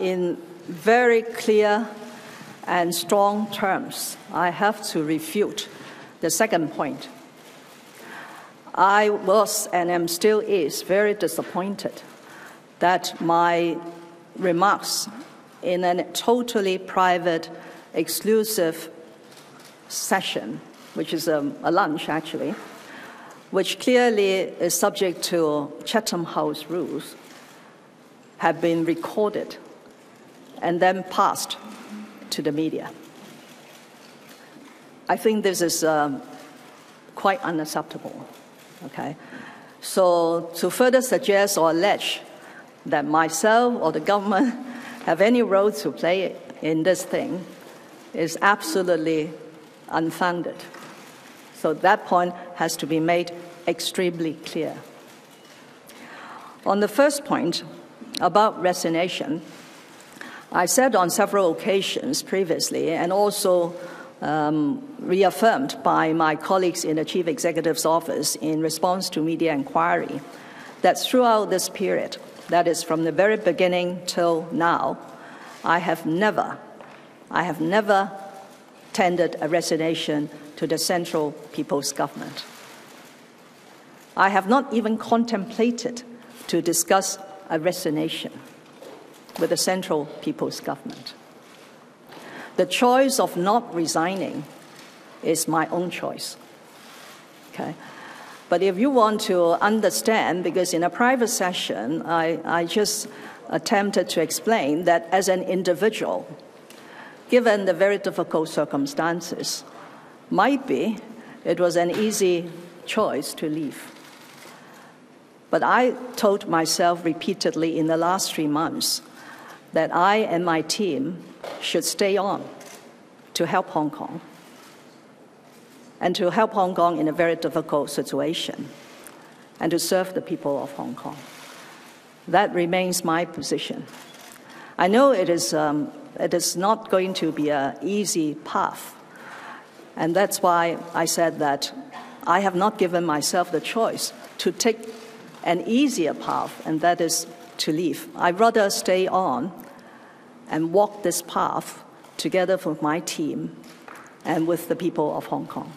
in very clear and strong terms, I have to refute the second point. I was and am still is very disappointed that my remarks in a totally private, exclusive session, which is a, a lunch actually, which clearly is subject to Chatham House rules, have been recorded and then passed to the media. I think this is um, quite unacceptable. Okay, so to further suggest or allege that myself or the government have any role to play in this thing is absolutely unfounded. So that point has to be made extremely clear. On the first point about resignation, I said on several occasions previously, and also um, reaffirmed by my colleagues in the Chief Executive's office in response to media inquiry, that throughout this period, that is from the very beginning till now, I have never, I have never tendered a resignation to the Central People's Government. I have not even contemplated to discuss a resignation with the Central People's Government. The choice of not resigning is my own choice. Okay? But if you want to understand, because in a private session, I, I just attempted to explain that as an individual, given the very difficult circumstances, might be it was an easy choice to leave. But I told myself repeatedly in the last three months that I and my team should stay on to help Hong Kong and to help Hong Kong in a very difficult situation and to serve the people of Hong Kong. That remains my position. I know it is, um, it is not going to be an easy path, and that's why I said that I have not given myself the choice to take an easier path, and that is to leave. I'd rather stay on and walk this path together with my team and with the people of Hong Kong.